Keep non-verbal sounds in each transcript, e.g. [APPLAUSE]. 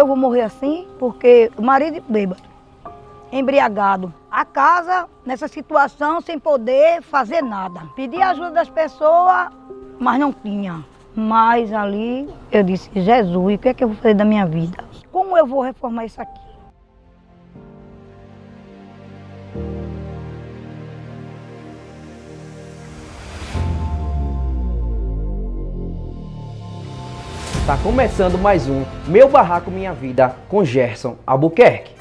eu vou morrer assim porque o marido bêbado, embriagado. A casa nessa situação sem poder fazer nada. Pedi ajuda das pessoas, mas não tinha. Mas ali eu disse, Jesus, o que é que eu vou fazer da minha vida? Como eu vou reformar isso aqui? Tá começando mais um Meu Barraco Minha Vida com Gerson Albuquerque.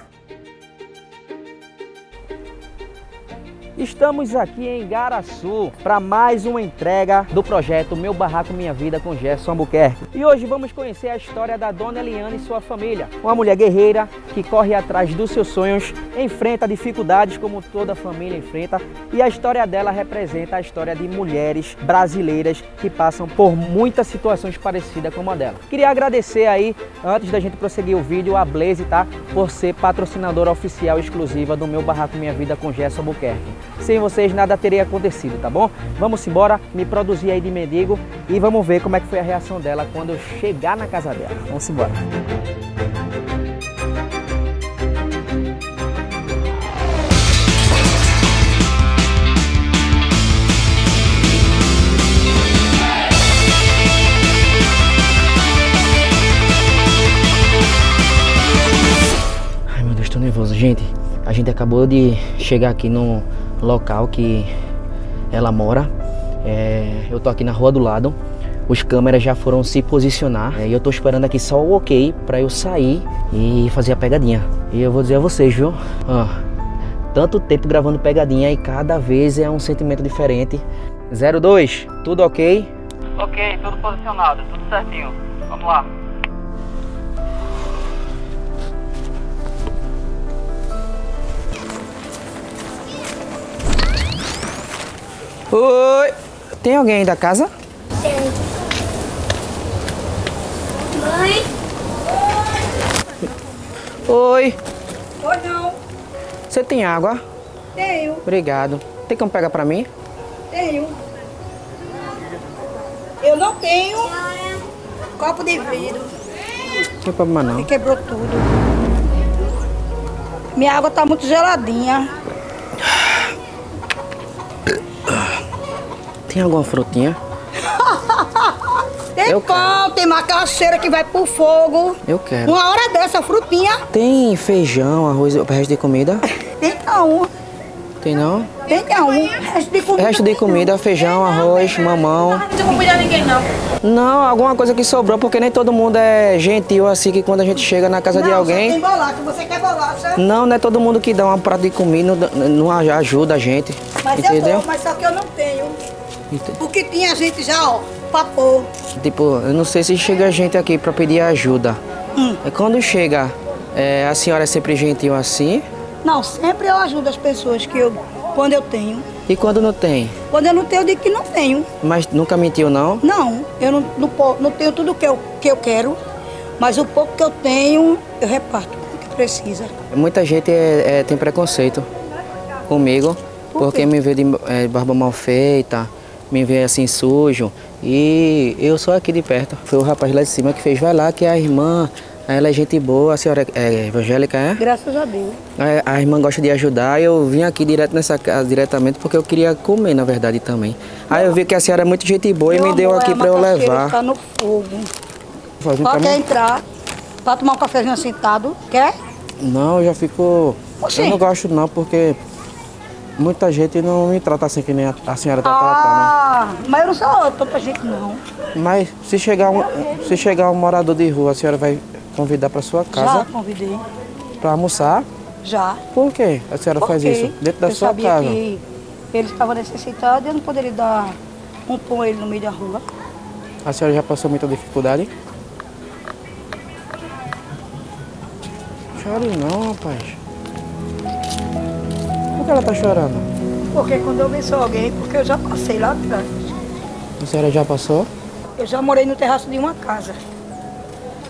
Estamos aqui em Garaçu para mais uma entrega do projeto Meu Barraco Minha Vida com Gerson Albuquerque. E hoje vamos conhecer a história da Dona Eliane e sua família. Uma mulher guerreira que corre atrás dos seus sonhos, enfrenta dificuldades como toda família enfrenta e a história dela representa a história de mulheres brasileiras que passam por muitas situações parecidas com a dela. Queria agradecer aí, antes da gente prosseguir o vídeo, a Blaze, tá? Por ser patrocinadora oficial exclusiva do Meu Barraco Minha Vida com Gerson Albuquerque. Sem vocês nada teria acontecido, tá bom? Vamos embora, me produzir aí de mendigo e vamos ver como é que foi a reação dela quando eu chegar na casa dela. Vamos embora. Ai meu Deus, tô nervoso. Gente, a gente acabou de chegar aqui no local que ela mora. É, eu tô aqui na rua do lado. Os câmeras já foram se posicionar é, e eu tô esperando aqui só o ok para eu sair e fazer a pegadinha. E eu vou dizer a vocês, viu? Ó, tanto tempo gravando pegadinha e cada vez é um sentimento diferente. 02, tudo ok? Ok, tudo posicionado, tudo certinho. Vamos lá. Oi! Tem alguém aí da casa? Mãe? Oi! Oi não, Você tem água? tenho, Obrigado. Tem como pegar pra mim? tenho. Eu não tenho copo de vidro, Não tem problema não. que quebrou tudo. Minha água tá muito geladinha. Tem alguma frutinha? Tem [LAUGHS] Eu pão, tem macaxeira que vai pro fogo. Eu quero. Uma hora dessa, frutinha. Tem feijão, arroz, o resto de comida? [LAUGHS] Tem não, Tem não? tem não. Resto de comida. Resto de comida, feijão, arroz, mamão. Não vou cuidar ninguém, não. Não, alguma coisa que sobrou, porque nem todo mundo é gentil assim que quando a gente chega na casa de Não, só alguém. Tem bolacha, você quer bolacha? Não, não é todo mundo que dá um prato de comida, não, não ajuda a gente. Mas eu entendeu? dou, mas só que eu não Porque tinha gente já, ó, pra pôr. Tipo, eu não sei se chega gente aqui pra pedir ajuda. Hum. É Quando chega, é, a senhora é sempre gentil assim? Não, sempre eu ajudo as pessoas que eu, quando eu tenho. E quando não tem? Quando eu não tenho, eu digo que não tenho. Mas nunca mentiu não? Não, eu não, não, não tenho tudo que eu, que eu quero, mas o pouco que eu tenho, eu reparto com o que precisa. Muita gente é- é, tem preconceito comigo, Por porque me vê de é, barba mal feita, me vê assim sujo. E eu sou aqui de perto. Foi o rapaz lá de cima que fez, vai lá que a irmã, ela é gente boa, a senhora é evangélica, é? Graças a Deus. A, a irmã gosta de ajudar, eu vim aqui direto nessa casa, diretamente porque eu queria comer, na verdade, também. Aí eu vi que a senhora é muito gente boa e me deu aqui a pra eu macaxeira levar. Está no fogo. Só pra entrar pra tomar um cafezinho sentado. Quer? Não, eu já fico. Oxê. Eu não gosto não, porque muita gente não me trata assim que nem a, a senhora tá Ah, mas eu não sou tanta gente, não. tratando. Mas se chegar, um, se chegar um morador de rua, a senhora vai convidar pra sua Já casa convidei. pra almoçar? Já. Por quê a senhora faz Porque isso? Dentro da eu sua sabia casa? que ele estava necessitado e eu não poderia dar um pão a ele no meio da rua. A senhora já passou muita dificuldade? Chore não, rapaz. Por que ela tá chorando? Porque quando eu abençoo alguém, porque eu já passei lá atrás. A senhora já passou? Eu já morei no terraço de uma casa.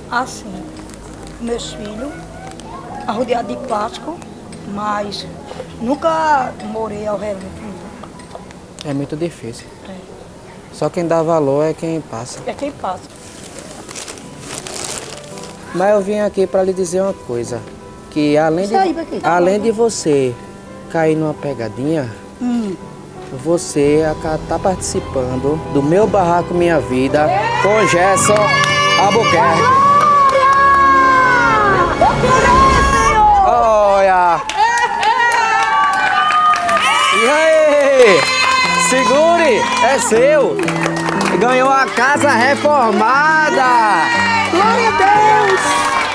Assim. Meus filhos, arrodeado de plástico, mas nunca morei ao relento. É muito difícil. É. Só quem dá valor é quem passa. É quem passa. Mas eu vim aqui para lhe dizer uma coisa. Que além de, quê? além de você cair numa pegadinha, Hum. você está participando do meu barraco Minha Vida com Gerson Albuquerque. Olha! E aí? Segure! É seu! Ganhou a casa reformada! Glória a Deus!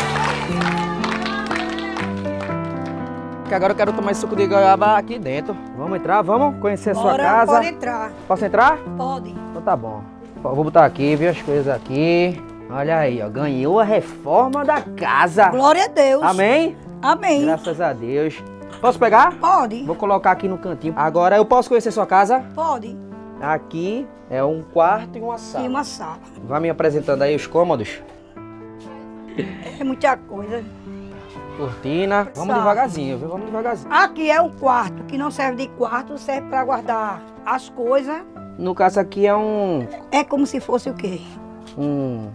Que agora eu quero tomar esse suco de goiaba aqui dentro. Vamos entrar, vamos conhecer a sua Bora, casa. pode entrar. Posso entrar? Pode. Então tá bom. Vou botar aqui, ver as coisas aqui. Olha aí, ó. Ganhou a reforma da casa. Glória a Deus. Amém? Amém. Graças a Deus. Posso pegar? Pode. Vou colocar aqui no cantinho. Agora eu posso conhecer sua casa? Pode. Aqui é um quarto e uma sala. E uma sala. Vai me apresentando aí os cômodos. É muita coisa. Cortina. Vamos devagarzinho, viu? Vamos devagarzinho. Aqui é um quarto que não serve de quarto, serve para guardar as coisas. No caso aqui é um. É como se fosse o quê? um.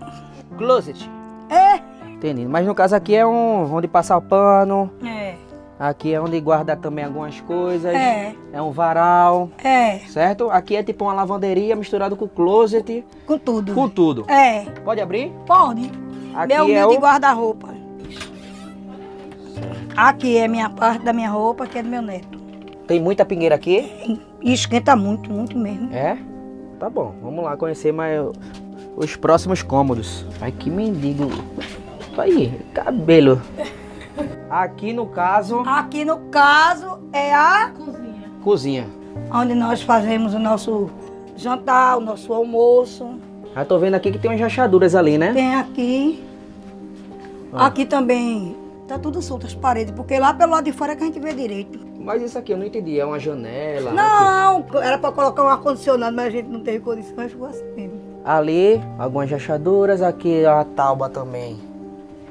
closet. É. Entendi. Mas no caso aqui é um. onde passar o pano. É. Aqui é onde guarda também algumas coisas. É. É um varal. É. Certo? Aqui é tipo uma lavanderia misturado com closet. Com tudo. Com tudo. É. Pode abrir? Pode. Aqui Meu é o. guarda-roupa. Aqui é minha parte da minha roupa, que é do meu neto. Tem muita pingueira aqui? E esquenta muito, muito mesmo. É? Tá bom. Vamos lá conhecer mais os próximos cômodos. Ai, que mendigo. Aí, cabelo. Aqui no caso, Aqui no caso é a cozinha. onde nós fazemos o nosso jantar, o nosso almoço. Já tô vendo aqui que tem umas rachaduras ali, né? Tem aqui. Ah. Aqui também tá tudo solto as paredes, porque lá pelo lado de fora é que a gente vê direito. Mas isso aqui eu não entendi. É uma janela. Não, era pra colocar um ar-condicionado, mas a gente não teve condição e ficou assim mesmo. Ali, algumas rachaduras. Aqui a tábua também.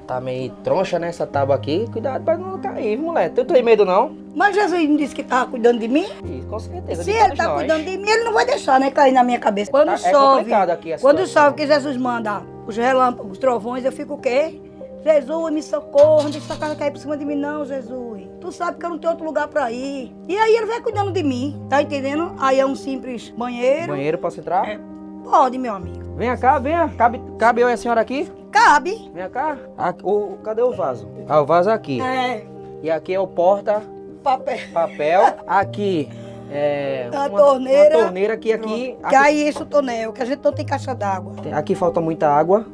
Tá meio troncha, né? Essa tábua aqui. Cuidado pra não cair, moleque. Tu tem medo, não? Mas Jesus não disse que tava cuidando de mim? Ih, com certeza. Se ele tá nós. cuidando de mim, ele não vai deixar, né, cair na minha cabeça. Quando Tá- é chove, complicado aqui quando chove que Jesus manda os relâmpagos, os trovões, eu fico o quê? Jesus, me socorra, não deixa essa casa cair por cima de mim não, Jesus. Tu sabe que eu não tenho outro lugar pra ir. E aí ele vai cuidando de mim, tá entendendo? Aí é um simples banheiro. Banheiro, posso entrar? É. Pode, meu amigo. Venha cá, venha. Cabe, cabe eu e a senhora aqui? Cabe. Venha cá. Aqui, o, cadê o vaso? Ah, o vaso aqui. É, E aqui é o porta papel. papel. Aqui é A torneira. Uma torneira que aqui, Que aí enche o tonel, que a gente não tem caixa d'água. aqui, aqui falta muita água.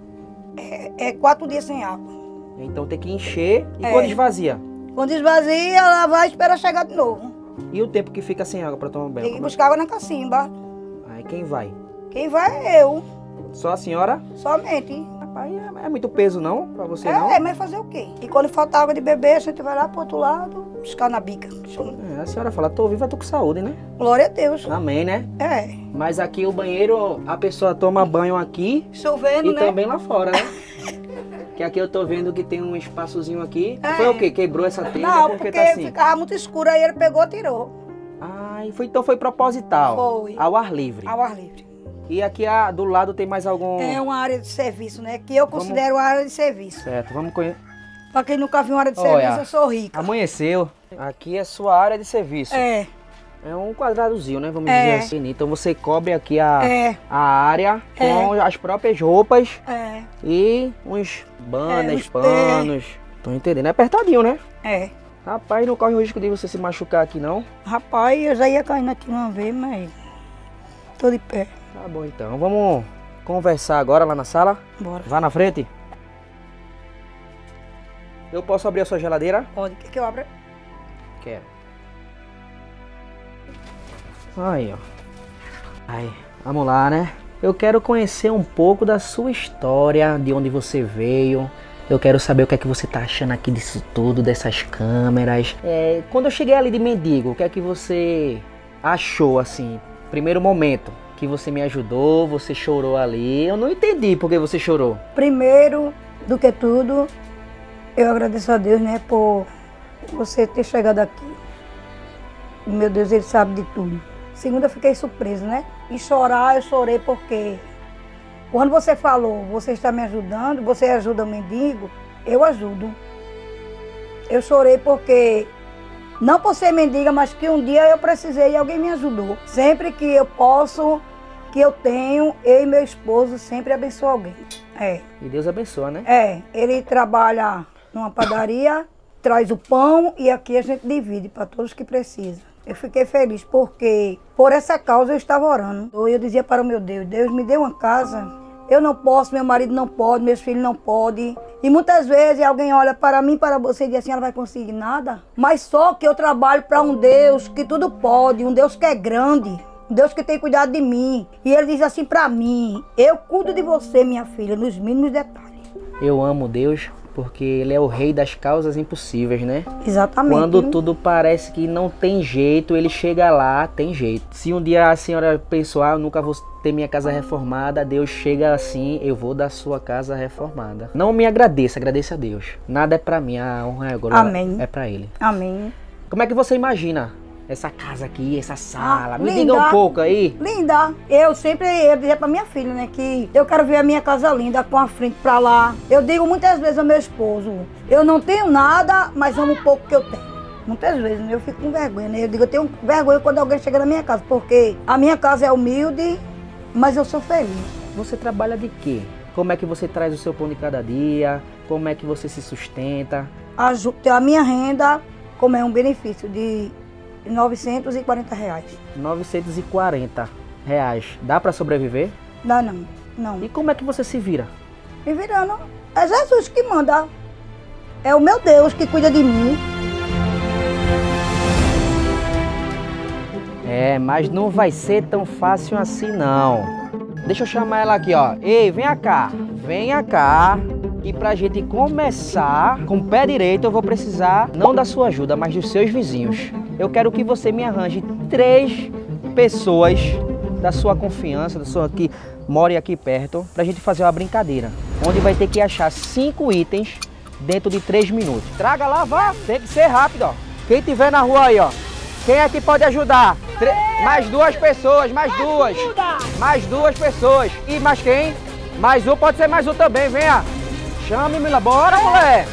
É, é quatro dias sem água. Então tem que encher. E É. quando esvazia? Quando esvazia, ela vai esperar chegar de novo. E o tempo que fica sem água pra tomar banho? Tem que é? buscar água na cacimba. Aí quem vai? Quem vai é eu, Só a senhora? somente. Rapaz, é, é muito peso não? Pra você não? É, mas fazer o quê? E quando falta água de beber, a gente vai lá pro outro lado, buscar na bica. É, a senhora fala, tô viva, tô com saúde, né? Glória a Deus. Amém, né? É. Mas aqui o banheiro, a pessoa toma banho aqui Chovendo, e né? também lá fora, né? [LAUGHS] que aqui eu tô vendo que tem um espaçozinho aqui. É. Foi o quê? Quebrou essa telha? Não, porque, porque tá assim. ficava muito escuro, aí ele pegou e tirou. Ai, foi, então foi proposital. Foi. Ao ar livre. Ao ar livre. E aqui a- do lado tem mais algum. É uma área de serviço, né? Que eu considero área de serviço. Certo, vamos conhecer. Pra quem nunca viu uma área de Olha. serviço, eu sou rica. Amanheceu. Aqui é sua área de serviço. É, É um quadradozinho, né? Vamos É. dizer assim. Então você cobre aqui a, é, a área É. com as próprias roupas é, e uns banners, É, panos. Tô entendendo. É apertadinho, né? é. Rapaz, não corre o risco de você se machucar aqui, não. Rapaz, eu já ia caindo aqui uma vez, mas tô de pé. Tá bom, então. Vamos conversar agora lá na sala. Bora. Vá na frente. Eu posso abrir a sua geladeira? Pode. Quer que eu abra? Quero. Aí, ó. Aí, vamos lá, né? Eu quero conhecer um pouco da sua história, de onde você veio. Eu quero saber o que é que você tá achando aqui disso tudo, dessas câmeras. É, quando eu cheguei ali de mendigo, o que é que você achou, assim? Primeiro momento que você me ajudou, você chorou ali. Eu não entendi por que você chorou. Primeiro do que tudo, eu agradeço a Deus, né, por você ter chegado aqui. Meu Deus, Ele sabe de tudo. Segundo, eu fiquei surpresa, né? E chorar, eu chorei porque quando você falou, você está me ajudando, você ajuda o mendigo, eu ajudo. Eu chorei porque, não por ser mendiga, mas que um dia eu precisei e alguém me ajudou. Sempre que eu posso, que eu tenho, eu e meu esposo sempre abençoam alguém. É. E Deus abençoa, né? É, ele trabalha numa padaria, traz o pão e aqui a gente divide para todos que precisam. Eu fiquei feliz porque por essa causa eu estava orando. Eu dizia para o meu Deus, Deus me dê uma casa. Eu não posso, meu marido não pode, meus filhos não podem. E muitas vezes alguém olha para mim, para você e diz assim, ela vai conseguir nada. Mas só que eu trabalho para um Deus que tudo pode, um Deus que é grande. Um Deus que tem cuidado de mim. E ele diz assim para mim, eu cuido de você, minha filha, nos mínimos detalhes. Eu amo Deus porque ele é o rei das causas impossíveis, né? Exatamente. Quando tudo parece que não tem jeito, ele chega lá, tem jeito. Se um dia a senhora pensou, ah, eu nunca vou ter minha casa reformada, Deus chega assim, eu vou dar sua casa reformada. Não me agradeça, agradeça a Deus. Nada é para mim, a honra é agora Amém. é para ele. Amém. Como é que você imagina essa casa aqui, essa sala? Ah, Me linda. diga um pouco aí. Linda. Eu sempre eu dizia pra minha filha, né, que eu quero ver a minha casa linda, com a frente pra lá. Eu digo muitas vezes ao meu esposo, eu não tenho nada, mas amo o pouco que eu tenho. Muitas vezes, né, eu fico com vergonha, né? Eu digo, eu tenho vergonha quando alguém chega na minha casa, porque a minha casa é humilde, mas eu sou feliz. Você trabalha de quê? Como é que você traz o seu pão de cada dia? Como é que você se sustenta? A, a minha renda, como é um benefício de 940 reais. 940 reais. Dá para sobreviver? Dá não, não. E como é que você se vira? Me virando. É Jesus que manda. É o meu Deus que cuida de mim. É, mas não vai ser tão fácil assim não. Deixa eu chamar ela aqui, ó. Ei, venha cá. Venha cá. E pra gente começar com o pé direito, eu vou precisar não da sua ajuda, mas dos seus vizinhos. Eu quero que você me arranje três pessoas da sua confiança, da sua que morem aqui perto, pra gente fazer uma brincadeira. Onde vai ter que achar cinco itens dentro de três minutos. Traga lá, vá. Tem que ser rápido, ó. Quem tiver na rua aí, ó. Quem aqui pode ajudar? Tre- mais duas pessoas, mais duas. Mais duas pessoas. E mais quem? Mais um, pode ser mais um também, venha. Chame, Mila. Bora, mulher.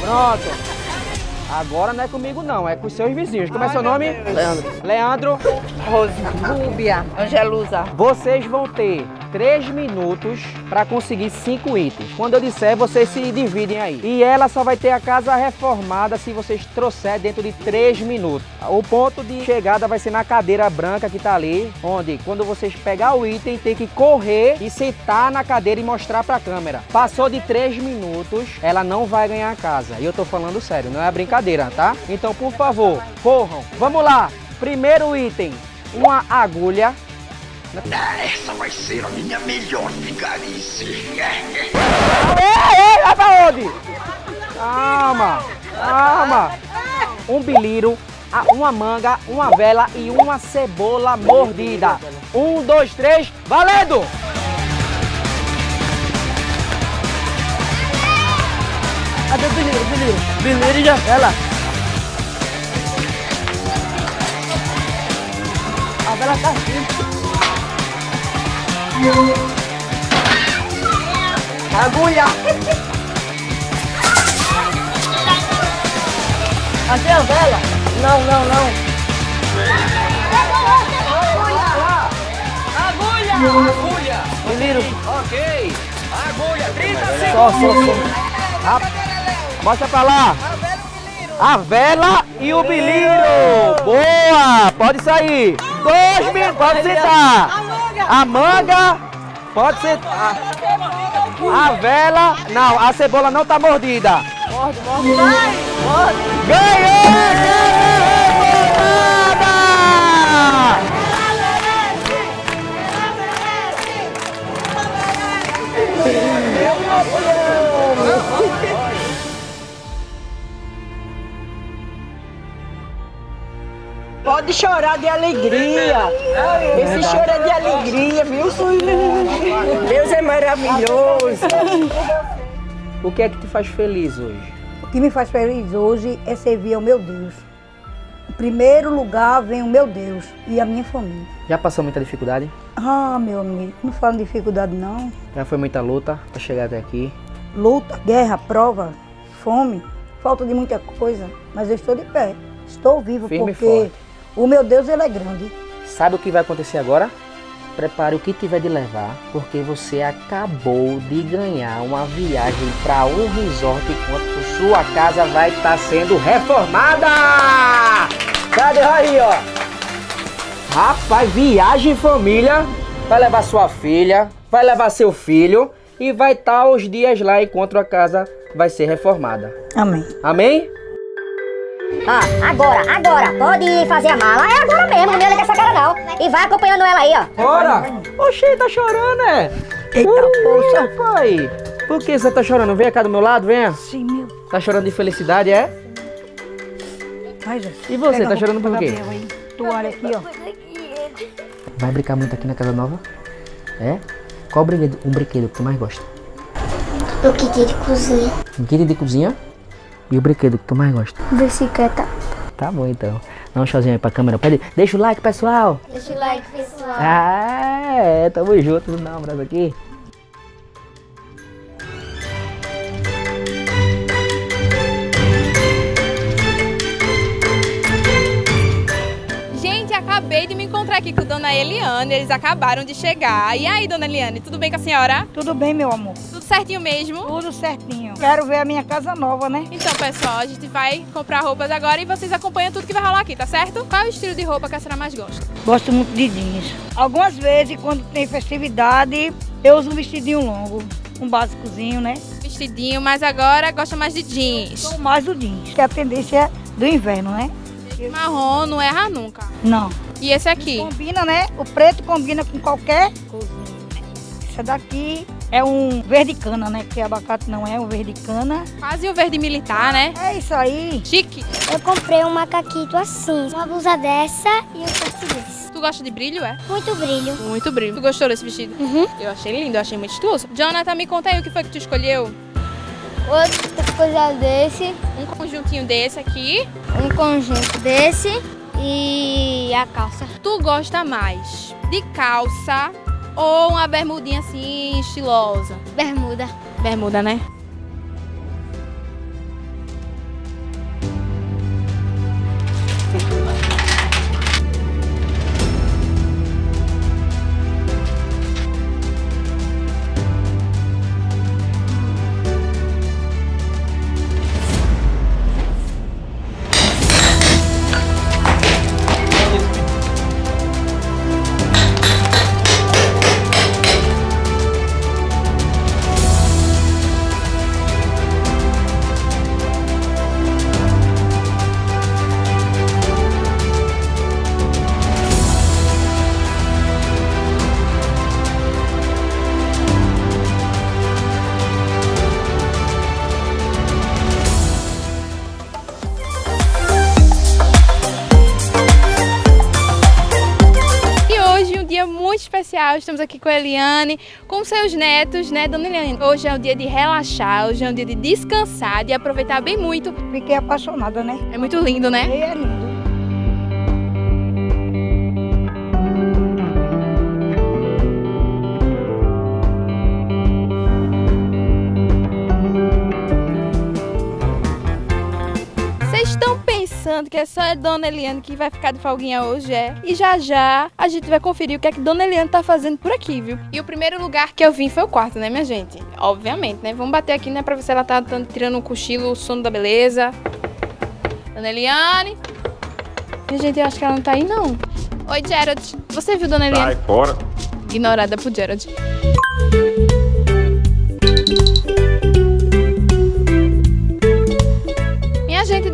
Pronto. Agora não é comigo não, é com os seus vizinhos. Como é seu nome? Leandro. Leandro, Rose, Rúbia, Angelusa. vocês vão ter três minutos para conseguir cinco itens. Quando eu disser, vocês se dividem aí. E ela só vai ter a casa reformada se vocês trouxer dentro de três minutos. O ponto de chegada vai ser na cadeira branca que tá ali, onde quando vocês pegar o item, tem que correr e sentar na cadeira e mostrar para a câmera. Passou de três minutos, ela não vai ganhar a casa. E eu tô falando sério, não é brincadeira, tá? Então, por favor, corram. Vamos lá. Primeiro item, uma agulha Essa vai ser a minha melhor vigarice. Ei, ei, vai pra onde? Calma, calma. Um biliro, uma manga, uma vela e uma cebola mordida. Um, dois, três, valendo! Cadê o biliro, biliro? Biliro e a vela. A vela tá aqui. Agulha! Cadê a vela? Não, não, não. Agulha! Biliro. ok. Agulha, 30 Só, só, só. Rap- Mostra pra lá. A vela e o biliro. Boa! Pode sair. Dois minutos. Pode sentar. A manga. Pode sentar. A vela. Não, a cebola não tá mordida. Morde, morde. Ganhou! Ganhou! Pode chorar de alegria. Esse choro é de alegria, viu? Deus é maravilhoso. O que é que te faz feliz hoje? O que me faz feliz hoje é servir ao meu Deus. Em primeiro lugar vem o meu Deus e a minha família. Já passou muita dificuldade? Ah, meu amigo, não fala em dificuldade não. Já foi muita luta pra chegar até aqui. Luta, guerra, prova, fome, falta de muita coisa, mas eu estou de pé. Estou vivo Firme e porque forte. O meu Deus ele é grande. Sabe o que vai acontecer agora? Prepare o que tiver de levar, porque você acabou de ganhar uma viagem para um resort enquanto sua casa vai estar sendo reformada! Cadê aí, ó? Rapaz, viagem em família. Vai levar sua filha, vai levar seu filho e vai estar os dias lá enquanto a casa vai ser reformada. Amém. Amém? Ah, agora, agora, pode fazer a mala. É agora mesmo, não me olha com essa cara não. E vai acompanhando ela aí, ó. Bora! Oxê, tá chorando, é? Eita, poxa. pai! Por que você tá chorando? Vem cá do meu lado, venha. Sim, meu. Tá chorando de felicidade, é? Vai, Zé. E você, Pega tá chorando por quê? Toalha aqui, ó. Vai brincar muito aqui na casa nova? É? Qual o brinquedo, um brinquedo que tu mais gosta? O kit de cozinha. Um kit de cozinha? E o brinquedo que tu mais gosta? Bicicleta. Tá bom então. Dá um tchauzinho aí pra câmera. Pede, deixa o like, pessoal. Deixa o like, pessoal. Ah, é, tamo junto. Vamos dar um abraço aqui. Acabei de me encontrar aqui com Dona Eliane, eles acabaram de chegar. E aí, Dona Eliane, tudo bem com a senhora? Tudo bem, meu amor? Tudo certinho mesmo? Tudo certinho. Quero ver a minha casa nova, né? Então, pessoal, a gente vai comprar roupas agora e vocês acompanham tudo que vai rolar aqui, tá certo? Qual é o estilo de roupa que a senhora mais gosta? Gosto muito de jeans. Algumas vezes, quando tem festividade, eu uso um vestidinho longo. Um básicozinho, né? Vestidinho, mas agora gosta mais de jeans. Sou mais do jeans, que é a tendência do inverno, né? Marrom não erra nunca. Não. E esse aqui? Combina, né? O preto combina com qualquer cozinha. Essa daqui é um verde cana, né? Que abacate não é um verde cana. Quase o verde militar, né? É isso aí. Chique. Eu comprei um macaquito assim, uma blusa dessa e um short desse. Tu gosta de brilho, é? Muito brilho. Muito brilho. Tu gostou desse vestido? Uhum. Eu achei lindo, eu achei muito estiloso. Jonathan, me conta aí o que foi que tu escolheu. Outra coisa desse, Um conjuntinho desse aqui. um conjunto desse e a calça. Tu gosta mais de calça ou uma bermudinha assim, estilosa? Bermuda. Bermuda, né? Estamos aqui com a Eliane, com seus netos, né, dona Eliane? Hoje é um dia de relaxar, hoje é um dia de descansar, de aproveitar bem muito. Fiquei apaixonada, né? É muito lindo, né? É lindo. Pensando que é só a Dona Eliane que vai ficar de folguinha hoje, é? E já já a gente vai conferir o que é que Dona Eliane tá fazendo por aqui, viu? E o primeiro lugar que eu vim foi o quarto, né, minha gente? Obviamente, né? Vamos bater aqui, né, pra ver se ela tá tirando um cochilo, o sono da beleza. Dona Eliane. Minha gente, eu acho que ela não tá aí, não. Oi, Gerald. Você viu Dona Eliane? Sai fora. Ignorada por Gerald.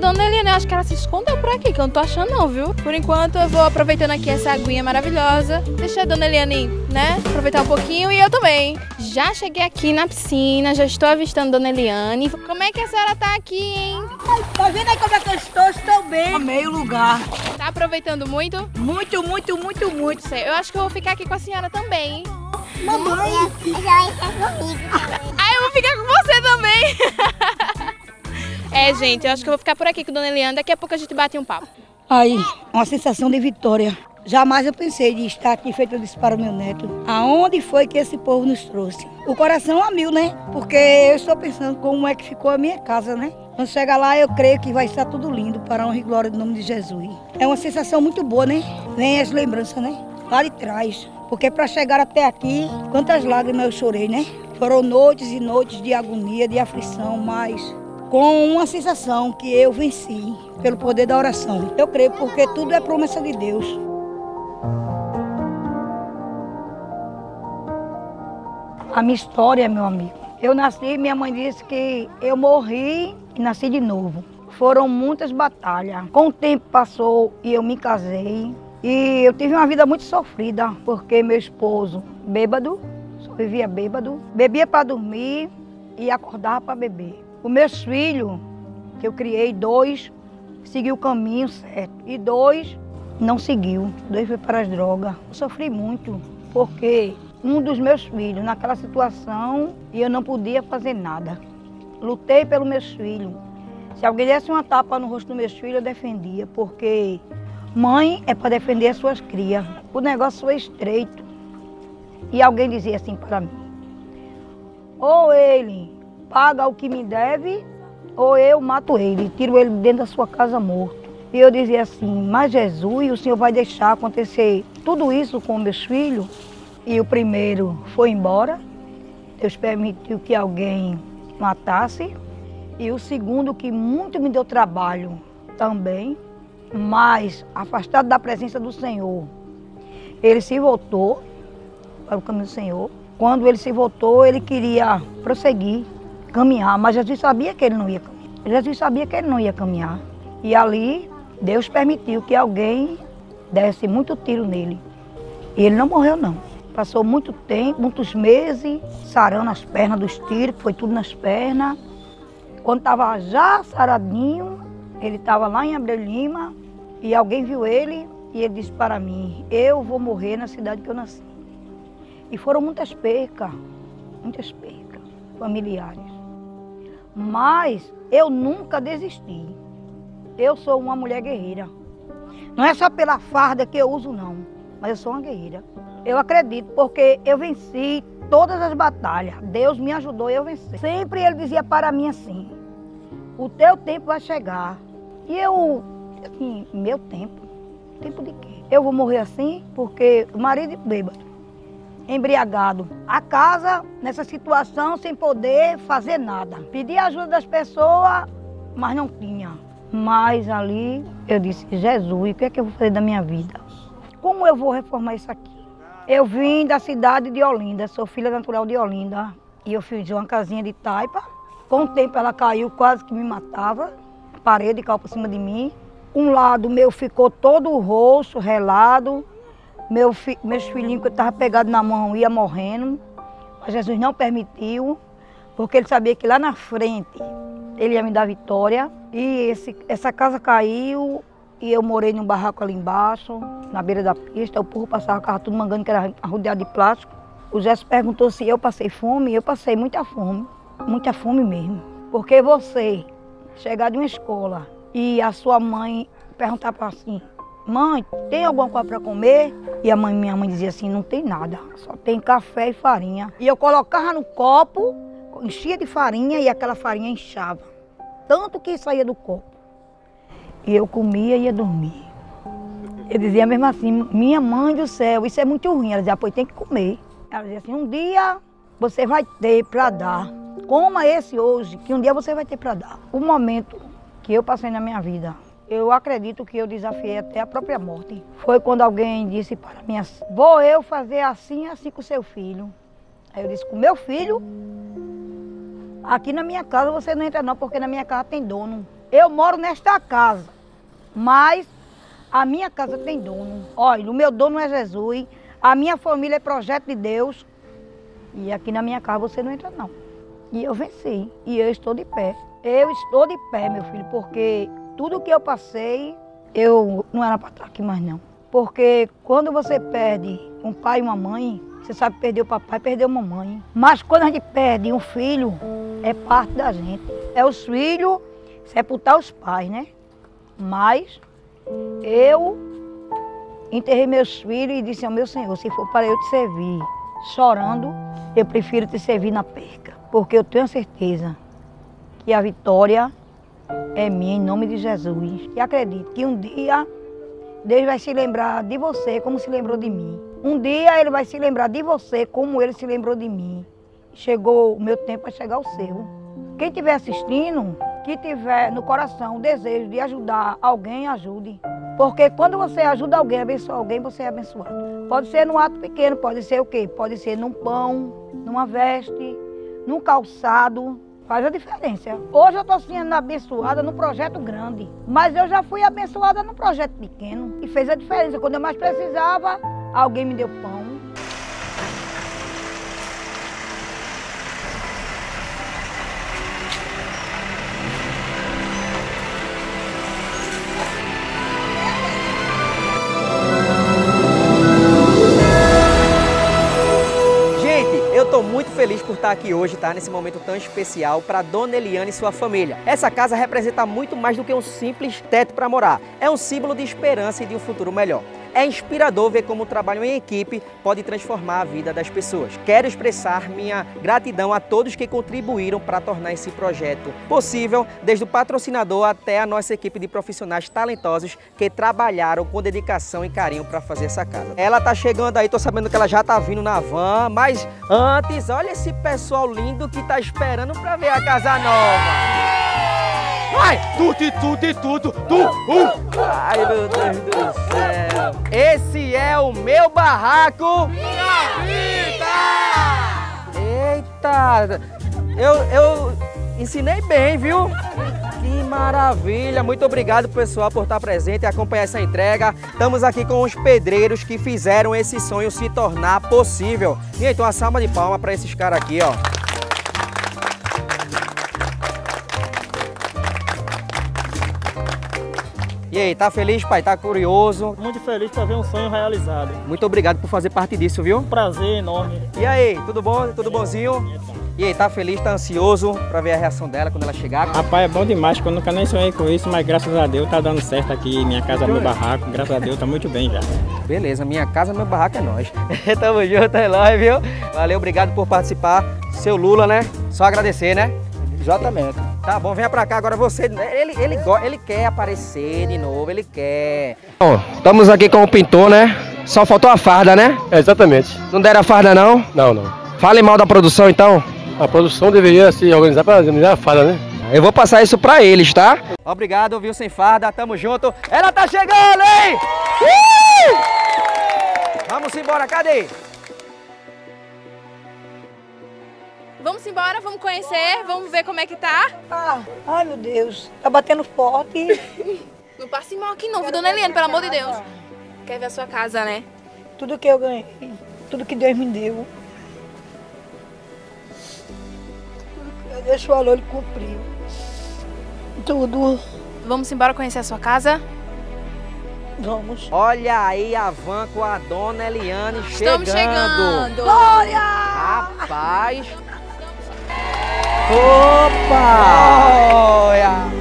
Dona Eliane, eu acho que ela se escondeu por aqui, que eu não tô achando não, viu? Por enquanto, eu vou aproveitando aqui essa aguinha maravilhosa. Deixa a Dona Eliane, né, aproveitar um pouquinho e eu também. Já cheguei aqui na piscina, já estou avistando Dona Eliane. Como é que a senhora tá aqui, hein? Tá vendo aí como é que eu estou? Estou bem. Amei o lugar. Tá aproveitando muito? Muito, muito, muito, muito. Sei, eu acho que eu vou ficar aqui com a senhora também, hein? Mamãe. Já está comigo também. Ah, eu vou ficar com você também. [LAUGHS] é, gente, eu acho que eu vou ficar por aqui com Dona Eliane. Daqui a pouco a gente bate um papo. Aí, uma sensação de vitória. Jamais eu pensei de estar aqui feito disse para o meu neto. Aonde foi que esse povo nos trouxe? O coração a mil, né? Porque eu estou pensando como é que ficou a minha casa, né? Quando chegar lá, eu creio que vai estar tudo lindo para a honra e glória do nome de Jesus. É uma sensação muito boa, né? Vem as lembranças, né? Lá de trás. Porque para chegar até aqui, quantas lágrimas eu chorei, né? Foram noites e noites de agonia, de aflição, mas com uma sensação que eu venci pelo poder da oração. Eu creio porque tudo é promessa de Deus. A minha história, meu amigo. Eu nasci, minha mãe disse que eu morri e nasci de novo. Foram muitas batalhas. Com o tempo passou e eu me casei. E eu tive uma vida muito sofrida, porque meu esposo, bêbado, só vivia bêbado, bebia para dormir e acordava para beber. Os meus filhos, que eu criei, dois, seguiu o caminho certo. E dois não seguiu. Dois foi para as drogas. Eu sofri muito, porque um dos meus filhos naquela situação e eu não podia fazer nada. Lutei pelos meus filhos. Se alguém desse uma tapa no rosto dos meus filhos, eu defendia, porque mãe é para defender as suas crias. O negócio foi estreito. E alguém dizia assim para mim: ou ele paga o que me deve, ou eu mato ele, tiro ele dentro da sua casa morto. E eu dizia assim: mas Jesus, o Senhor vai deixar acontecer tudo isso com meus filhos? E o primeiro foi embora. Deus permitiu que alguém matasse. E o segundo, que muito me deu trabalho também, mas afastado da presença do Senhor. Ele se voltou para o caminho do Senhor. Quando ele se voltou, ele queria prosseguir, caminhar, mas Jesus sabia que ele não ia caminhar. Jesus sabia que ele não ia caminhar. E ali, Deus permitiu que alguém desse muito tiro nele. E ele não morreu, não. Passou muito tempo, muitos meses, sarando as pernas dos tiros, foi tudo nas pernas. Quando estava já saradinho, ele estava lá em Abreu Lima e alguém viu ele e ele disse para mim, eu vou morrer na cidade que eu nasci. E foram muitas percas, muitas percas familiares. Mas eu nunca desisti. Eu sou uma mulher guerreira. Não é só pela farda que eu uso, não. Mas eu sou uma guerreira. Eu acredito, porque eu venci todas as batalhas. Deus me ajudou e eu venci. Sempre ele dizia para mim assim: o teu tempo vai chegar. E eu, assim, meu tempo? Tempo de quê? Eu vou morrer assim porque o marido bêbado, embriagado. A casa nessa situação sem poder fazer nada. Pedi ajuda das pessoas, mas não tinha. Mas ali eu disse, Jesus, o que é que eu vou fazer da minha vida? Como eu vou reformar isso aqui? Eu vim da cidade de Olinda, sou filha natural de Olinda. E eu fiz uma casinha de taipa. Com o tempo ela caiu, quase que me matava. Parede caiu por cima de mim. Um lado meu ficou todo o rosto, relado. Meu fi, meus filhinhos que eu estava pegado na mão ia morrendo. Mas Jesus não permitiu, porque ele sabia que lá na frente ele ia me dar vitória. E esse, essa casa caiu, e eu morei num barraco ali embaixo, na beira da pista. O povo passava, carro tudo mangando, que era rodeado de plástico. O Jéssico perguntou se eu passei fome. Eu passei muita fome, muita fome mesmo. Porque você chegar de uma escola e a sua mãe perguntar para assim, mãe, tem alguma coisa para comer? E a mãe, minha mãe dizia assim, não tem nada, só tem café e farinha. E eu colocava no copo, enchia de farinha e aquela farinha inchava. Tanto que saía do copo. E eu comia e ia dormir. Eu dizia mesmo assim, minha mãe do céu, isso é muito ruim. Ela dizia, pois tem que comer. Ela dizia assim, um dia você vai ter para dar. Coma esse hoje, que um dia você vai ter para dar. O momento que eu passei na minha vida, eu acredito que eu desafiei até a própria morte. Foi quando alguém disse para mim assim, vou eu fazer assim assim com seu filho. Aí eu disse, com meu filho, aqui na minha casa você não entra não, porque na minha casa tem dono. Eu moro nesta casa, mas a minha casa tem dono. Olha, o meu dono é Jesus, a minha família é projeto de Deus. E aqui na minha casa você não entra não. E eu venci, e eu estou de pé. Eu estou de pé, meu filho, porque tudo que eu passei, eu não era para estar aqui mais não. Porque quando você perde um pai e uma mãe, você sabe perder o papai, perder a mamãe. Mas quando a gente perde um filho, é parte da gente. É os filhos sepultar os pais, né? Mas eu enterrei meus filhos e disse ao meu Senhor, se for para eu te servir chorando, eu prefiro te servir na perca. Porque eu tenho certeza que a vitória é minha em nome de Jesus. E acredito que um dia Deus vai se lembrar de você como se lembrou de mim. Um dia ele vai se lembrar de você como ele se lembrou de mim. Chegou o meu tempo, vai chegar o seu. Quem estiver assistindo, que tiver no coração o desejo de ajudar alguém, ajude. Porque quando você ajuda alguém, abençoa alguém, você é abençoado. Pode ser num ato pequeno, pode ser o quê? Pode ser num pão, numa veste, num calçado. Faz a diferença. Hoje eu estou sendo abençoada num projeto grande, mas eu já fui abençoada num projeto pequeno. E fez a diferença. Quando eu mais precisava, alguém me deu pão. Estar aqui hoje, tá? Nesse momento tão especial para Dona Eliane e sua família. Essa casa representa muito mais do que um simples teto para morar. É um símbolo de esperança e de um futuro melhor. É inspirador ver como o trabalho em equipe pode transformar a vida das pessoas. Quero expressar minha gratidão a todos que contribuíram para tornar esse projeto possível, desde o patrocinador até a nossa equipe de profissionais talentosos que trabalharam com dedicação e carinho para fazer essa casa. Ela tá chegando aí, tô sabendo que ela já tá vindo na van, mas antes, olha esse pessoal lindo que tá esperando para ver a casa nova. Vai! Tudo e tudo e tudo! Tu, um! Ai, meu Deus do céu! Esse é o meu barraco! Eita! Eu, eu ensinei bem, viu? Que maravilha! Muito obrigado, pessoal, por estar presente e acompanhar essa entrega. Estamos aqui com os pedreiros que fizeram esse sonho se tornar possível. E então, uma salva de palma para esses caras aqui, ó. E aí, tá feliz, pai? Tá curioso? Muito feliz por ver um sonho realizado. Muito obrigado por fazer parte disso, viu? Um prazer enorme. E aí, tudo bom? Tudo bonzinho? E aí, tá feliz, tá ansioso pra ver a reação dela quando ela chegar? Rapaz, é bom demais, que eu nunca nem sonhei com isso, mas graças a Deus tá dando certo aqui, minha casa, meu barraco, graças a Deus tá muito bem já. Beleza, minha casa, meu barraco é nós. [LAUGHS] Tamo junto, é nóis, viu? Valeu, obrigado por participar. Seu Lula, né? Só agradecer, né? Exatamente. Tá bom, venha pra cá agora você. Ele, ele, ele quer aparecer de novo, ele quer. Bom, estamos aqui com o pintor, né? Só faltou a farda, né? exatamente. Não deram a farda, não? Não, não. Fale mal da produção, então. A produção deveria se organizar para organizar a farda, né? Eu vou passar isso pra eles, tá? Obrigado, viu, sem farda. Tamo junto. Ela tá chegando, hein? Uh! Vamos embora, cadê? Vamos embora, vamos conhecer, vamos ver como é que tá. Ah, ai meu Deus, tá batendo forte. [LAUGHS] Não passe mal aqui não, viu, dona Eliane, pelo amor de Deus. Quer ver a sua casa, né? Tudo que eu ganhei, tudo que Deus me deu. Tudo que Deus falou, ele cumpriu. Tudo. Vamos embora conhecer a sua casa? Vamos. Olha aí a van com a dona Eliane Estamos chegando. Glória! Rapaz. Opa! Olha!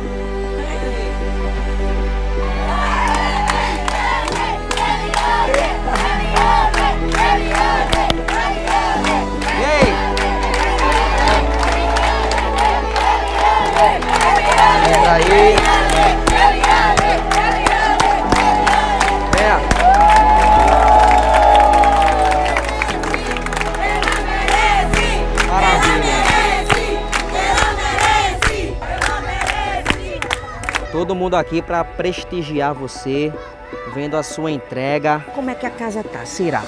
Aí? Todo mundo aqui para prestigiar você, vendo a sua entrega. Como é que a casa tá? Será?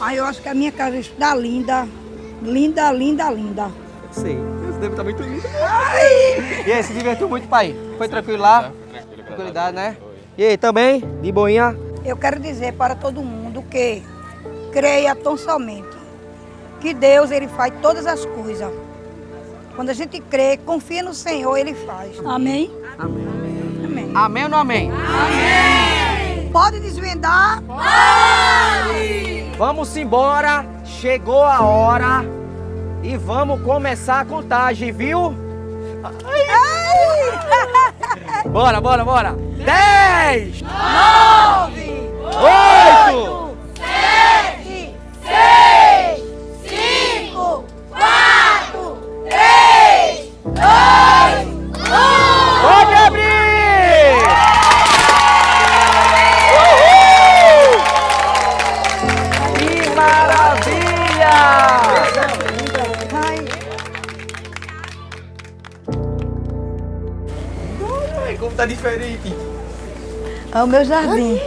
Ai, eu acho que a minha casa está linda. Linda, linda, linda. Sei. Você deve estar muito lindo. E aí, se divertiu muito, pai? Foi tranquilo lá? Tranquilidade, né? E aí, também? De boinha? Eu quero dizer para todo mundo que creia tão somente que Deus ele faz todas as coisas. Quando a gente crê, confia no Senhor, ele faz. Amém? Amém. Amém. Amém ou não amém? Pode desvendar? Vamos embora, chegou a hora e vamos começar a contagem, viu? Bora, bora, bora! 10, 9, oito, sete, seis, cinco, quatro, três, dois, tá diferente. É o meu jardim.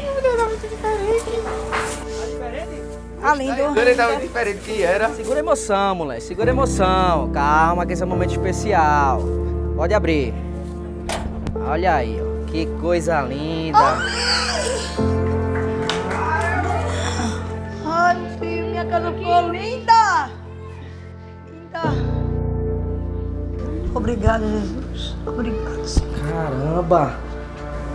Além do... Tava diferente que era. Segura a emoção, moleque. Segura a emoção. Calma, que esse é um momento especial. Pode abrir. Olha aí, ó. Que coisa linda. Ai, meu filho, minha casa ficou linda. Linda. Obrigado, Jesus. Obrigado, Senhor. Caramba.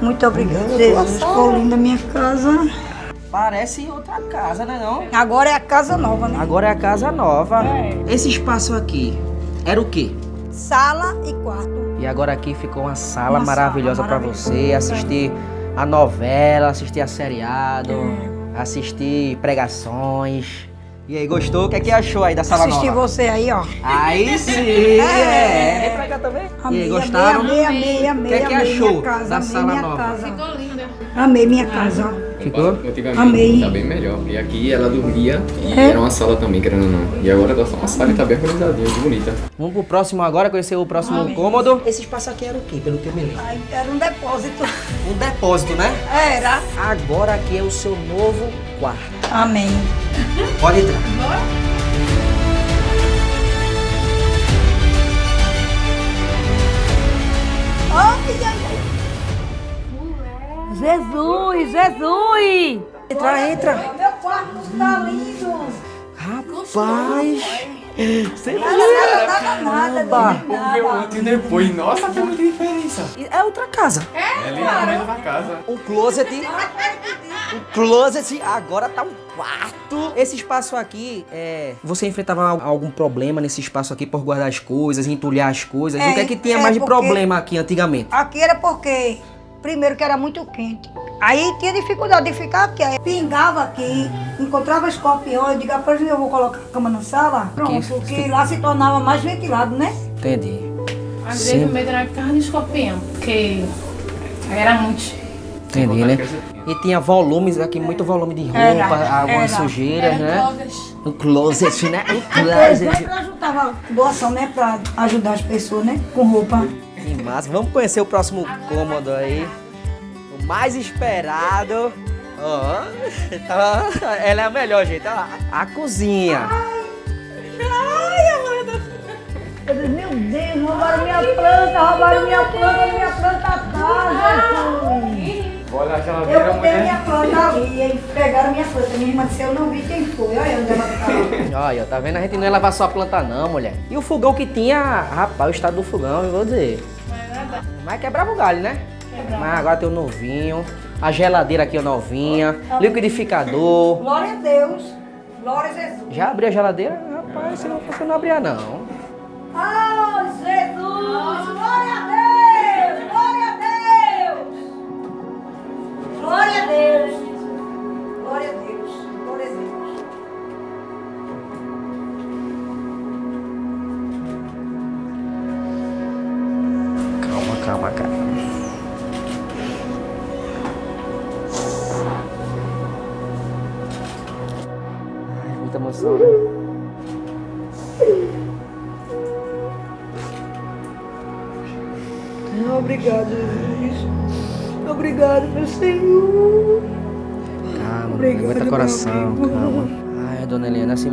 Muito obrigado, Jesus. Ficou linda a minha casa. Parece outra casa, né não? Agora é a casa nova, né? Agora é a casa nova. Esse espaço aqui era o quê? Sala e quarto. E agora aqui ficou uma sala Uma maravilhosa maravilhosa. você assistir a novela, assistir a seriado, É. assistir pregações. E aí, gostou? O que é que achou aí da sala Assisti nova? você aí, ó. Aí [LAUGHS] sim! É. Vem pra cá também. Amei, e aí, amei, gostaram? amei, amei, amei, O que é que amei achou minha casa, da amei sala minha nova? casa. Amei minha casa. Ficou? Antigamente Amei. tá bem melhor. E aqui ela dormia e É. era uma sala também, querendo ou não. E agora tá só uma sala e tá bem organizadinha, bonita. Vamos pro próximo agora, conhecer o próximo Amém. cômodo. Esse espaço aqui era o quê, pelo que eu me lembro? Ai, era um depósito. Um depósito, né? Era. Agora aqui é o seu novo quarto. Amém. Pode entrar. Ai. Jesus, Jesus! Entra, entra. Meu quarto está lindo. Rapaz! Você Nada, nada, nada, nada. Caramba. Vamos ver o antes e depois. Nossa, tem muita diferença. É outra casa. É literalmente uma casa. Um closet. Um closet. Agora tá um quarto. Esse espaço aqui, é... Você enfrentava al- algum problema nesse espaço aqui por guardar as coisas, entulhar as coisas? É, o que é que tinha é mais de porque- problema aqui antigamente? Aqui era porque, primeiro que era muito quente. Aí tinha dificuldade de ficar aqui. Aí pingava aqui, encontrava escorpião. Eu digo, ah, exemplo, eu vou colocar a cama na sala. Pronto, Aqui- porque lá se tornava mais ventilado, né? Entendi. Às Sim. vezes o medo era de carro de escorpião, porque era muito. Entendi, né? E tinha volumes aqui, muito volume de roupa, Era, algumas era. sujeiras, Era né? O closet, né? [LAUGHS] O Depois closet. sempre ajudava doação, né? Pra ajudar as pessoas, né? Com roupa. Que massa. Vamos conhecer o próximo cômodo aí. Mais esperado. Tá- ela é a melhor, gente. Olha lá. A cozinha. Eu disse, meu Deus, roubaram minha planta, roubaram minha planta, minha planta tá, Jesus. Olha a Eu botei mulher. minha planta ali, e pegaram minha planta. Minha irmã disse, eu não vi quem foi. Olha onde ela tá. Olha, tá vendo? A gente não ia levar só a planta não, mulher. E o fogão que tinha, rapaz, o estado do fogão, eu vou dizer. Mas quebrava o galho, né? Mas agora tem o novinho. A geladeira aqui é novinha. Liquidificador. Glória a Deus. Glória a Jesus. Já abriu a geladeira? Rapaz, se não eu não abria não. Ah,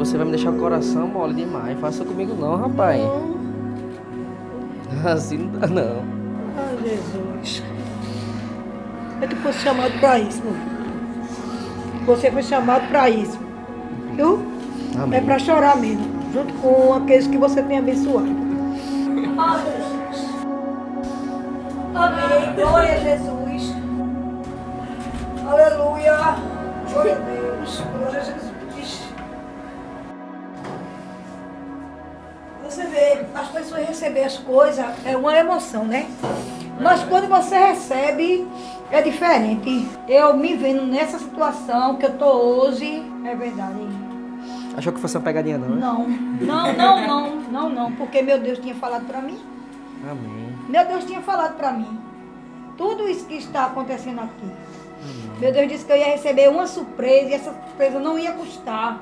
você vai me deixar o coração mole demais. Faça comigo não, rapaz. Assim não dá não. Ai, Jesus. É que fosse chamado pra isso, meu filho. Você foi chamado pra isso. Viu? Amém. É pra chorar mesmo. Junto com aqueles que você tem abençoado. Amém. Glória a Jesus. Coisas é uma emoção, né? Mas quando você recebe, é diferente. Eu me vendo nessa situação que eu tô hoje, é verdade. Achou que fosse uma pegadinha, não? né? Não, não, não, não, não, não, porque meu Deus tinha falado pra mim. Amém. Meu Deus tinha falado pra mim. Tudo isso que está acontecendo aqui. Meu Deus disse que eu ia receber uma surpresa e essa surpresa não ia custar.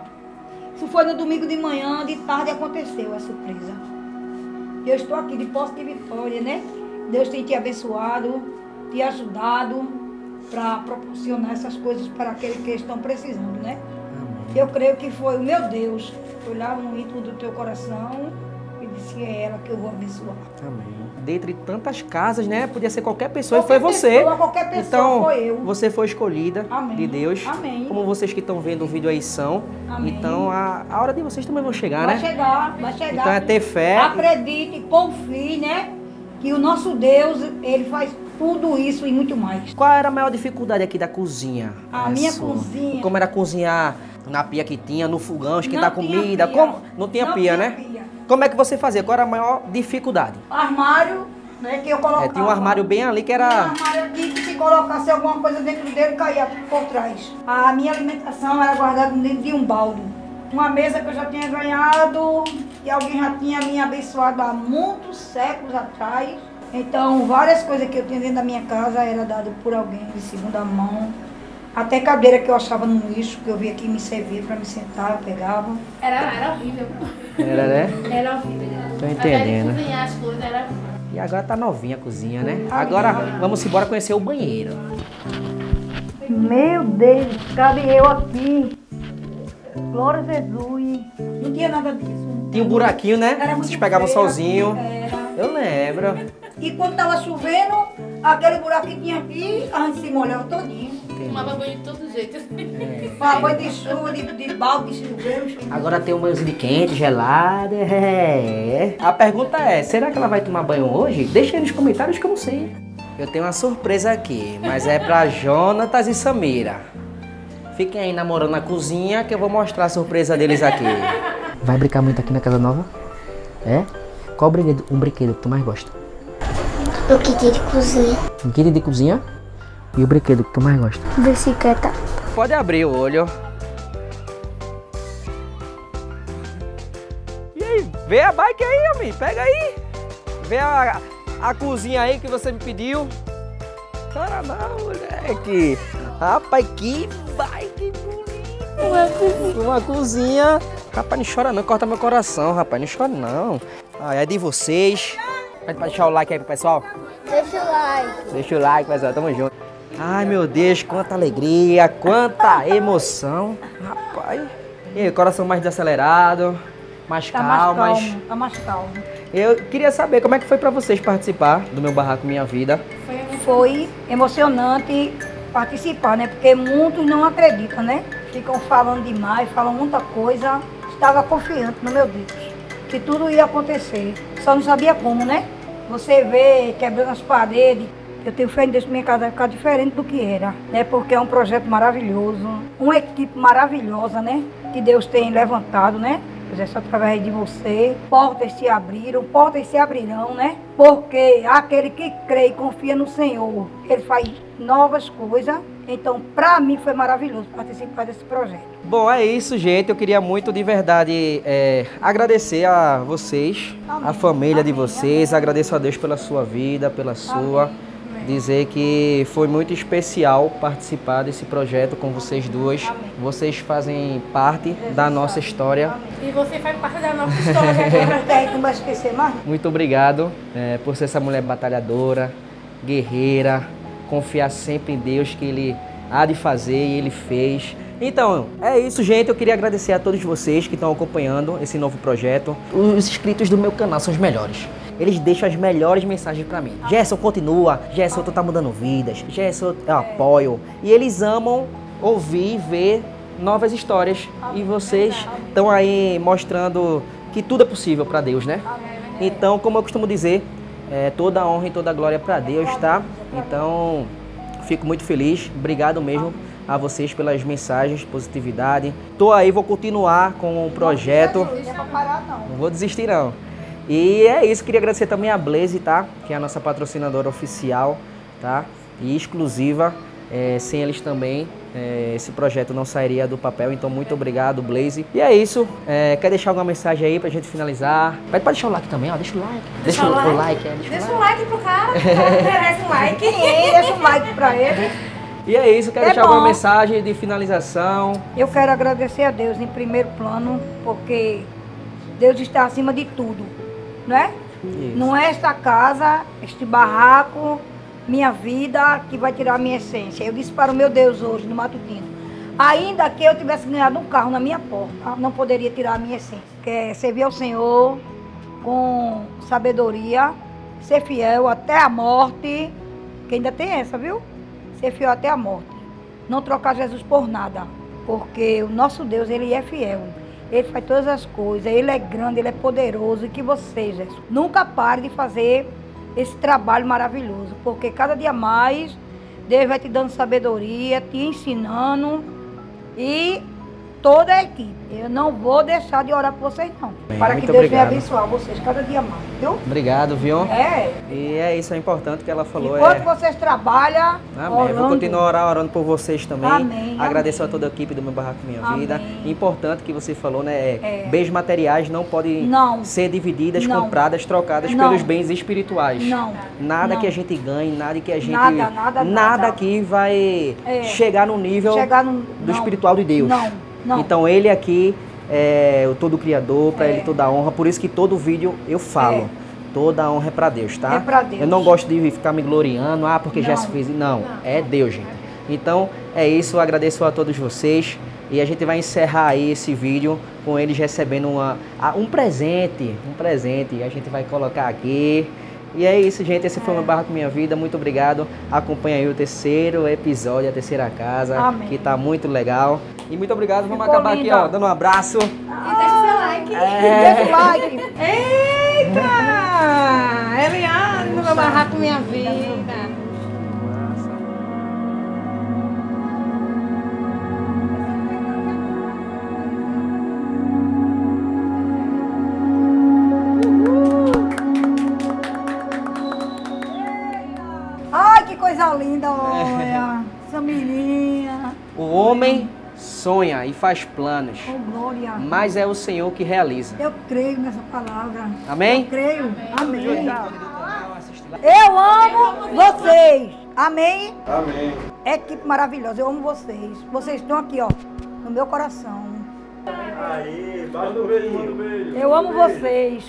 Isso foi no domingo de manhã, de tarde aconteceu a surpresa. Eu estou aqui de posse de vitória, né? Deus tem te abençoado, te ajudado para proporcionar essas coisas para aqueles que estão precisando, né? Eu creio que foi o meu Deus, foi lá no íntimo do teu coração e disse é ela que eu vou abençoar. Amém. Dentre tantas casas, né? Podia ser qualquer pessoa Qualquer e foi você. pessoa, qualquer pessoa então, foi eu. você foi escolhida Amém. de Deus. Amém. Como vocês que estão vendo o vídeo aí são. Amém. Então, a, a hora de vocês também vão chegar, Vai né? chegar, vai chegar. Então é ter fé. Acredite, confie, né? Que o nosso Deus, ele faz tudo isso e muito mais. Qual era a maior dificuldade aqui da cozinha? A minha sua? cozinha. Como era cozinhar na pia que tinha, no fogão, esquentar Não tinha comida? pia. Como? Não tinha Não pia, tinha né? pia. Como é que você fazia? Qual era a maior dificuldade? Armário, né? Que eu colocava. É, tinha um armário bem ali que Um era. armário aqui que se colocasse alguma coisa dentro dele, caía por trás. A minha alimentação era guardada dentro de um balde. Uma mesa que eu já tinha ganhado e alguém já tinha me abençoado há muitos séculos atrás. Então, várias coisas que eu tinha dentro da minha casa era dado por alguém de segunda mão. Até cadeira que eu achava no lixo, que eu via aqui me servia para me sentar, eu pegava. Era, era horrível. Era, né? Era horrível. Tô Até entendendo. de cozinhar as coisas era E agora tá novinha a cozinha, né? Agora vamos embora conhecer o banheiro. Meu Deus, cabe eu aqui. Glória a Jesus. Não tinha nada disso. Tinha um buraquinho, né? Era muito Vocês pegavam feio, sozinho. Era. Eu lembro. E quando tava chovendo, aquele que tinha aqui, a gente se molhava todinho. Tomava banho de todo jeito. Tomava banho de chuva, de, de balde, de chuveiro. Agora tem um banhozinho de quente, gelado. É. A pergunta é: será que ela vai tomar banho hoje? Deixa aí nos comentários que eu não sei. Eu tenho uma surpresa aqui, mas é pra Jonatas e Samira. Fiquem aí namorando na cozinha que eu vou mostrar a surpresa deles aqui. Vai brincar muito aqui na casa nova? É? Qual o brinquedo, um brinquedo que tu mais gosta? O kit de cozinha. Um kit de cozinha? E o brinquedo que tu mais gosta? Bicicleta. Pode abrir o olho. E aí, vê a bike aí, amigo. Pega aí. Vê a, a cozinha aí que você me pediu. Caramba, moleque. Rapaz, que bike bonita. Uma cozinha. Rapaz, não chora não, corta meu coração, rapaz. Não chora não. Ah, é de vocês. Pede pra deixar o like aí pro pessoal. Deixa o like. Deixa o like, pessoal. Tamo junto. Ai, meu Deus, quanta alegria, quanta emoção. Rapaz. E aí, coração mais desacelerado, mais Tá calmo, mais mais... calmo, tá mais calmo. Eu queria saber como é que foi pra vocês participar do meu barraco Minha Vida. Foi emocionante participar, né? Porque muitos não acreditam, né? Ficam falando demais, falam muita coisa. Estava confiante no meu Deus, que tudo ia acontecer. Só não sabia como, né? Você vê quebrando as paredes. Eu tenho fé em Deus que minha casa vai ficar diferente do que era, né? Porque é um projeto maravilhoso, uma equipe maravilhosa, né? Que Deus tem levantado, né? Pois é só através de você. Portas se abriram, portas se abrirão, né? Porque aquele que crê e confia no Senhor, ele faz novas coisas. Então, para mim foi maravilhoso participar desse projeto. Bom, é isso, gente. Eu queria muito de verdade é, agradecer a vocês, a família de vocês. Agradeço a Deus pela sua vida, pela sua. Dizer que foi muito especial participar desse projeto com vocês duas. Vocês fazem parte da nossa história. E você faz parte da nossa história agora. Daí não vai esquecer mais. Muito obrigado é, por ser essa mulher batalhadora, guerreira, confiar sempre em Deus que Ele há de fazer e Ele fez. Então, é isso, gente. Eu queria agradecer a todos vocês que estão acompanhando esse novo projeto. Os inscritos do meu canal são os melhores. Eles deixam as melhores mensagens pra mim. Gerson, continua. Gerson, tu tá mudando vidas. Gerson, eu apoio. E eles amam ouvir e ver novas histórias. E vocês estão aí mostrando que tudo é possível pra Deus, né? Então, como eu costumo dizer, é, toda a honra e toda a glória para Deus, tá? Então, fico muito feliz. Obrigado mesmo a vocês pelas mensagens, positividade. Tô aí, vou continuar com o projeto. É. Não vou desistir não. E é isso, queria agradecer também a Blaze, tá? Que é a nossa patrocinadora oficial, tá? e exclusiva. É, sem eles também, é, esse projeto não sairia do papel. Então, muito obrigado, Blaze. E é isso. É, quer deixar alguma mensagem aí pra gente finalizar? Pode, pode deixar o like também, ó. Deixa o like. Deixa Deixa, o o, like. o like. É, deixa, Deixa o like. like pro cara, o cara merece um like. [LAUGHS] Deixa um like pra ele. E é isso. Quer É deixar bom. alguma mensagem de finalização? Eu quero agradecer a Deus em primeiro plano, porque Deus está acima de tudo, não é? Isso. Não é esta casa, este barraco, minha vida que vai tirar a minha essência. Eu disse para o meu Deus hoje, no matutino, ainda que eu tivesse ganhado um carro na minha porta, não poderia tirar a minha essência. Que é servir ao Senhor com sabedoria, ser fiel até a morte, que ainda tem essa, viu? Ser fiel até a morte. Não trocar Jesus por nada, porque o nosso Deus, ele é fiel. Ele faz todas as coisas, ele é grande, ele é poderoso. E que você, Jesus, nunca pare de fazer esse trabalho maravilhoso, porque cada dia mais Deus vai te dando sabedoria, te ensinando e toda a equipe. Eu não vou deixar de orar por vocês, não. Bem, para que Deus obrigado. venha abençoar vocês cada dia mais, viu? Obrigado, viu? É. E é isso, é importante que ela falou. Enquanto é... vocês trabalham, Amém. Vou orando, continuar orando por vocês também. Amém, Agradeço a toda a equipe do meu barraco Minha Amém. Vida. Importante que você falou, né? É. Bens materiais não podem Não. ser divididas, Não. compradas, trocadas Não. pelos bens espirituais. Não. Nada que a gente ganhe, nada que a gente. Nada, nada, nada. que vai É. chegar no nível Chegar no- do espiritual de Deus. Não, não. Então ele aqui é o todo criador, para É. ele toda a honra. Por isso que todo vídeo eu falo. Toda a honra é para Deus, tá? É pra Deus. Eu não gosto de ficar me gloriando, ah, porque já Não. se fez. Não, é Deus, gente. Então é isso, eu agradeço a todos vocês. E a gente vai encerrar aí esse vídeo com eles recebendo uma, um presente. Um presente. A gente vai colocar aqui. E é isso, gente. Esse foi o meu Barraco Minha Vida. Muito obrigado. Acompanha aí o terceiro episódio, a terceira casa, Amém. que tá muito legal. E muito obrigado. Vamos Ficou acabar linda. aqui, ó, dando um abraço. E deixa seu like. É. Deixa o like. Eita! Eliane no meu barraco minha vida. Sonha e faz planos, Oh, glória. mas é o Senhor que realiza. Eu creio nessa palavra. Amém? Eu creio. Amém. Eu amo vocês. Amém? Amém. Equipe maravilhosa. Eu amo vocês. Vocês estão aqui, ó, no meu coração. Aí, bate no beijo, manda um beijo. Eu amo vocês.